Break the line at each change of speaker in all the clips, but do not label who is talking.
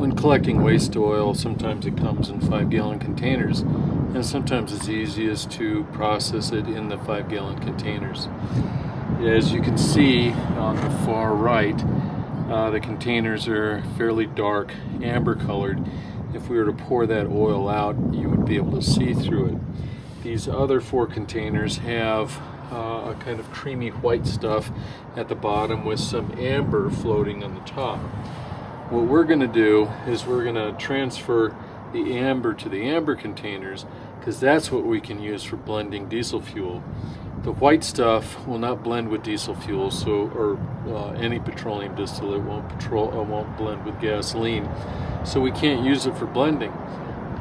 when collecting waste oil, sometimes it comes in five gallon containers, and sometimes it's easiest to process it in the five gallon containers. As you can see on the far right, uh, the containers are fairly dark, amber colored. If we were to pour that oil out, you would be able to see through it. These other four containers have uh, a kind of creamy white stuff at the bottom with some amber floating on the top. What we're going to do is we're going to transfer the amber to the amber containers because that's what we can use for blending diesel fuel. The white stuff will not blend with diesel fuel, so or uh, any petroleum distillate won't uh, won't blend with gasoline, so we can't use it for blending.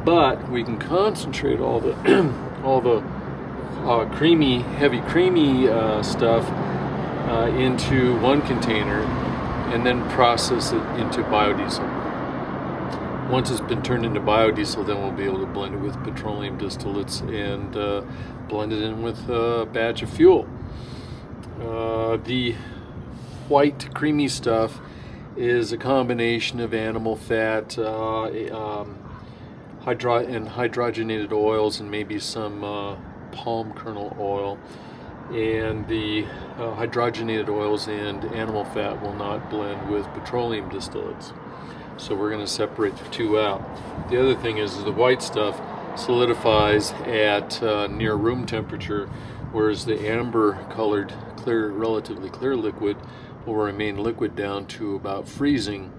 But we can concentrate all the all the uh, creamy, heavy creamy uh, stuff uh, into one container and then process it into biodiesel. Once it's been turned into biodiesel, then we'll be able to blend it with petroleum distillates and uh, blend it in with a batch of fuel. Uh, the white creamy stuff is a combination of animal fat uh, um, hydro and hydrogenated oils and maybe some uh, palm kernel oil and the uh, hydrogenated oils and animal fat will not blend with petroleum distillates. So we're going to separate the two out. The other thing is, is the white stuff solidifies at uh, near room temperature, whereas the amber colored clear, relatively clear liquid will remain liquid down to about freezing.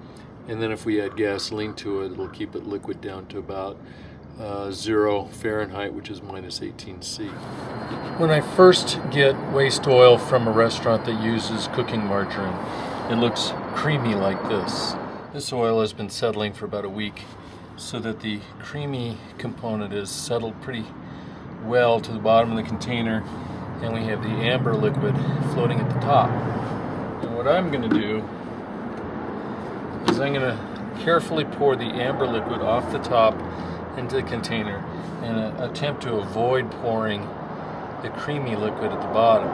And then if we add gasoline to it, it'll keep it liquid down to about uh, zero Fahrenheit, which is minus 18 C. When I first get waste oil from a restaurant that uses cooking margarine, it looks creamy like this. This oil has been settling for about a week so that the creamy component is settled pretty well to the bottom of the container and we have the amber liquid floating at the top. And what I'm going to do is I'm going to carefully pour the amber liquid off the top into the container and uh, attempt to avoid pouring the creamy liquid at the bottom.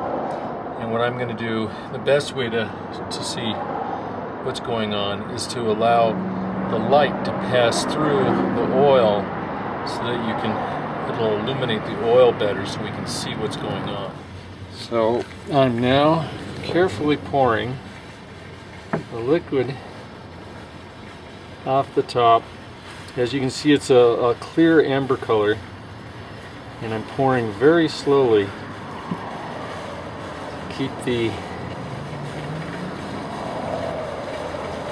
And what I'm going to do, the best way to, to see what's going on is to allow the light to pass through the oil so that you can, it'll illuminate the oil better so we can see what's going on. So I'm now carefully pouring the liquid off the top as you can see, it's a, a clear amber color, and I'm pouring very slowly to keep the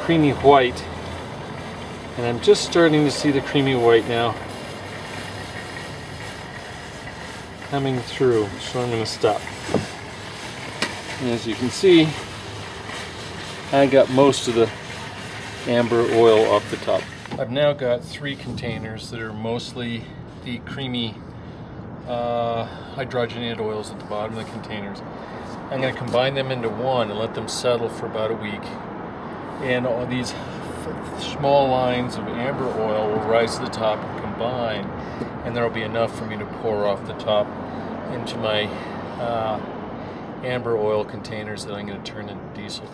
creamy white. And I'm just starting to see the creamy white now coming through, so I'm going to stop. And as you can see, I got most of the amber oil off the top. I've now got three containers that are mostly the creamy uh, hydrogenated oils at the bottom of the containers. I'm going to combine them into one and let them settle for about a week. And all these small lines of amber oil will rise to the top and combine, and there will be enough for me to pour off the top into my uh, amber oil containers that I'm going to turn into diesel.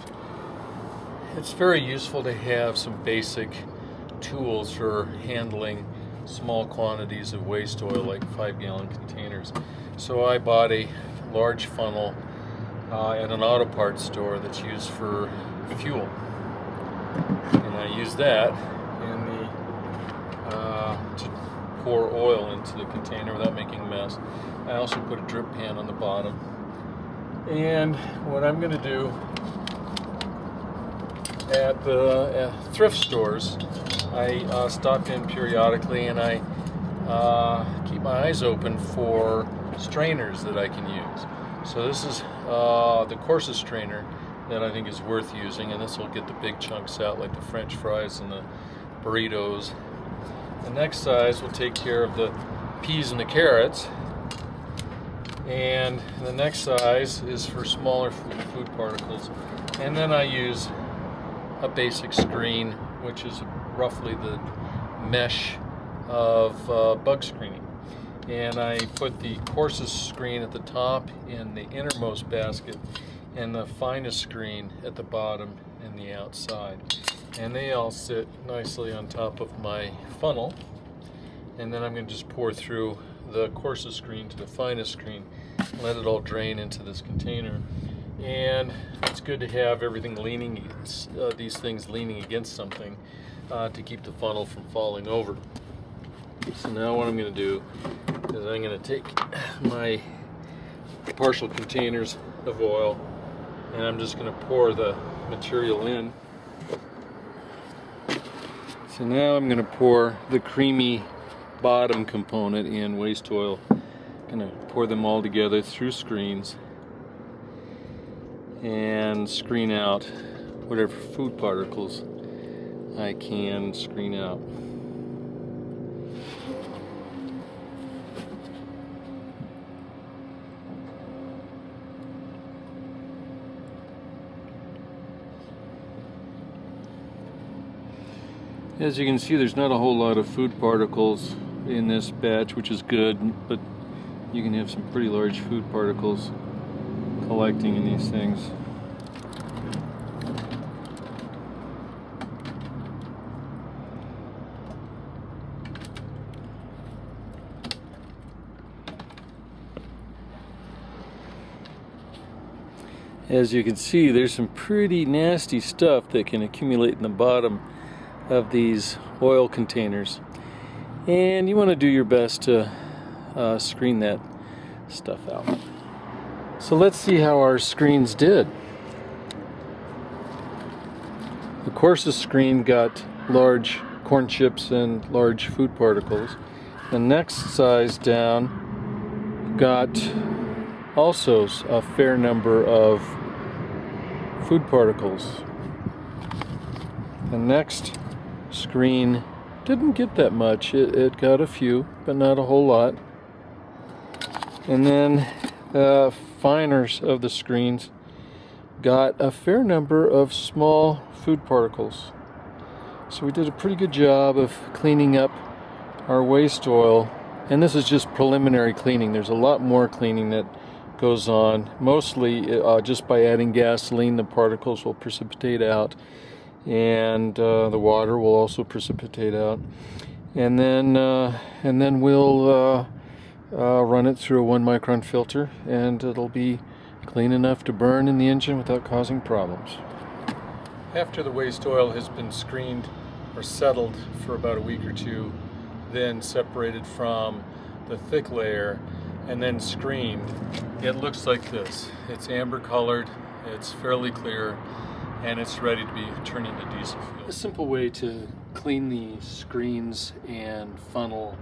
It's very useful to have some basic tools for handling small quantities of waste oil like five gallon containers. So I bought a large funnel uh, at an auto parts store that's used for fuel. And I use that in the uh, to pour oil into the container without making a mess. I also put a drip pan on the bottom. And what I'm going to do at the thrift stores I uh, stop in periodically and I uh, keep my eyes open for strainers that I can use. So this is uh, the coarser strainer that I think is worth using and this will get the big chunks out like the french fries and the burritos. The next size will take care of the peas and the carrots and the next size is for smaller food particles and then I use a basic screen which is roughly the mesh of uh, bug screening. And I put the coarsest screen at the top in the innermost basket and the finest screen at the bottom and the outside. and they all sit nicely on top of my funnel and then I'm going to just pour through the coarsest screen to the finest screen let it all drain into this container and it's good to have everything leaning uh, these things leaning against something uh, to keep the funnel from falling over so now what I'm going to do is I'm going to take my partial containers of oil and I'm just going to pour the material in so now I'm going to pour the creamy bottom component in waste oil. I'm going to pour them all together through screens and screen out whatever food particles I can screen out. As you can see, there's not a whole lot of food particles in this batch, which is good, but you can have some pretty large food particles collecting in these things. As you can see, there's some pretty nasty stuff that can accumulate in the bottom of these oil containers and you want to do your best to uh, screen that stuff out. So let's see how our screens did. The coarsest screen got large corn chips and large food particles. The next size down got also a fair number of food particles. The next screen didn't get that much. It, it got a few, but not a whole lot. And then the finers of the screens got a fair number of small food particles. So we did a pretty good job of cleaning up our waste oil. And this is just preliminary cleaning. There's a lot more cleaning that goes on. Mostly uh, just by adding gasoline, the particles will precipitate out and uh, the water will also precipitate out and then uh, and then we'll uh, uh, run it through a one micron filter and it'll be clean enough to burn in the engine without causing problems. After the waste oil has been screened or settled for about a week or two then separated from the thick layer and then screened it looks like this it's amber colored it's fairly clear and it's ready to be turned into diesel fuel. A simple way to clean the screens and funnel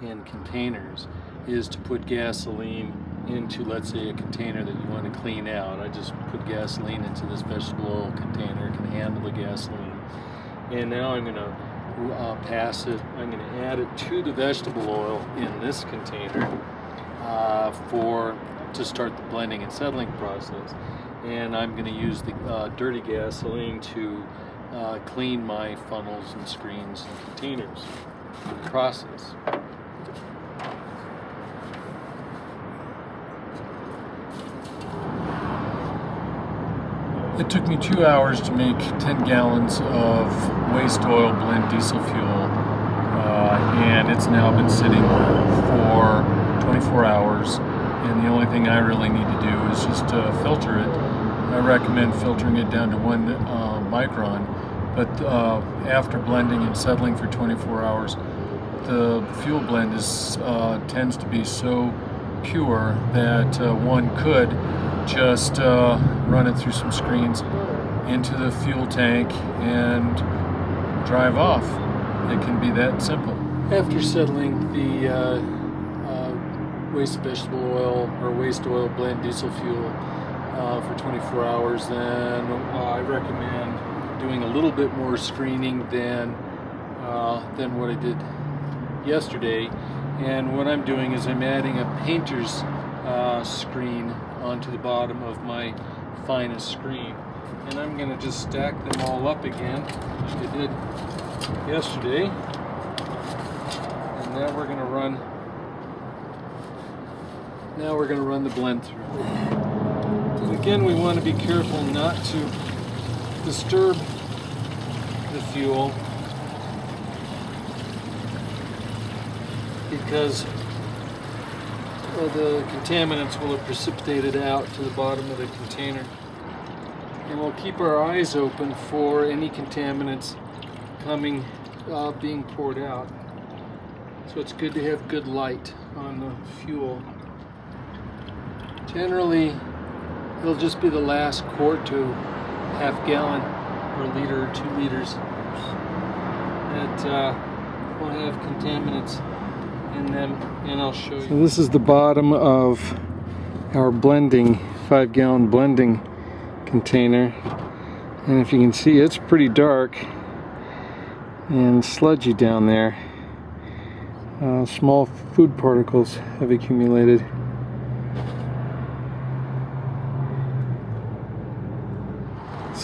and containers is to put gasoline into, let's say, a container that you want to clean out. I just put gasoline into this vegetable oil container, it can handle the gasoline. And now I'm going to uh, pass it, I'm going to add it to the vegetable oil in this container uh, for to start the blending and settling process and I'm going to use the uh, dirty gasoline to uh, clean my funnels and screens and containers process. It took me two hours to make 10 gallons of waste oil blend diesel fuel uh, and it's now been sitting for 24 hours and the only thing I really need to do is just uh, filter it. I recommend filtering it down to one uh, micron, but uh, after blending and settling for 24 hours, the fuel blend is uh, tends to be so pure that uh, one could just uh, run it through some screens into the fuel tank and drive off. It can be that simple. After settling the waste vegetable oil or waste oil blend diesel fuel uh, for 24 hours, then uh, I recommend doing a little bit more screening than uh, than what I did yesterday. And what I'm doing is I'm adding a painter's uh, screen onto the bottom of my finest screen. And I'm going to just stack them all up again, like I did yesterday. And now we're going to run now we're going to run the blend through. And again, we want to be careful not to disturb the fuel because the contaminants will have precipitated out to the bottom of the container. And we'll keep our eyes open for any contaminants coming, uh, being poured out. So it's good to have good light on the fuel. Generally, it'll just be the last quart to half gallon or liter or two liters that uh, will have contaminants in them and I'll show you. So this is the bottom of our blending, five gallon blending container. And if you can see, it's pretty dark and sludgy down there. Uh, small food particles have accumulated.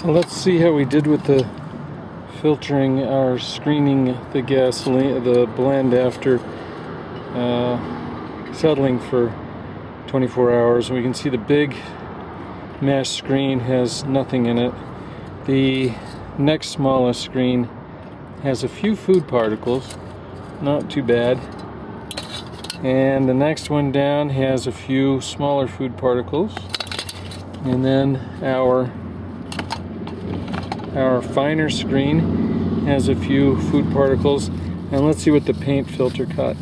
So let's see how we did with the filtering or screening the gasoline, the blend after uh, settling for 24 hours. We can see the big mesh screen has nothing in it. The next smallest screen has a few food particles, not too bad. And the next one down has a few smaller food particles. And then our our finer screen has a few food particles. And let's see what the paint filter cut.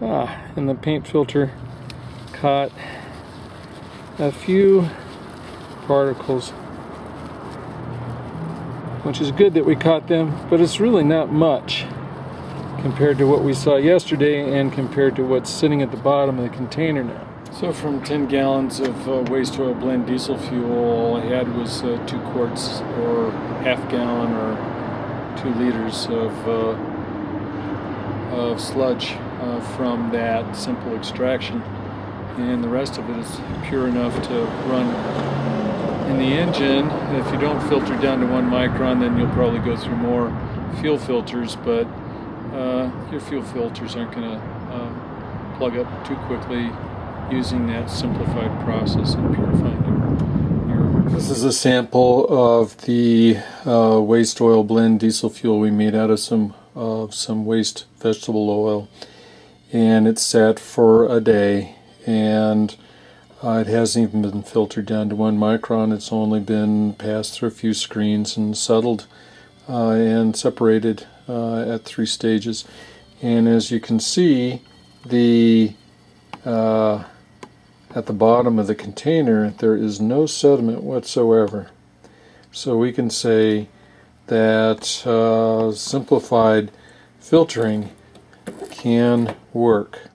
Ah, and the paint filter caught a few particles which is good that we caught them but it's really not much compared to what we saw yesterday and compared to what's sitting at the bottom of the container now. So from 10 gallons of uh, waste oil blend diesel fuel all I had was uh, two quarts or half gallon or two liters of, uh, of sludge uh, from that simple extraction and the rest of it is pure enough to run in the engine. If you don't filter down to one micron then you'll probably go through more fuel filters but uh, your fuel filters aren't going to uh, plug up too quickly using that simplified process in purifying your, This is a sample of the uh, waste oil blend diesel fuel we made out of some of some waste vegetable oil. And it's sat for a day and uh, it hasn't even been filtered down to one micron. It's only been passed through a few screens and settled uh, and separated uh, at three stages. And as you can see the uh, at the bottom of the container there is no sediment whatsoever so we can say that uh, simplified filtering can work.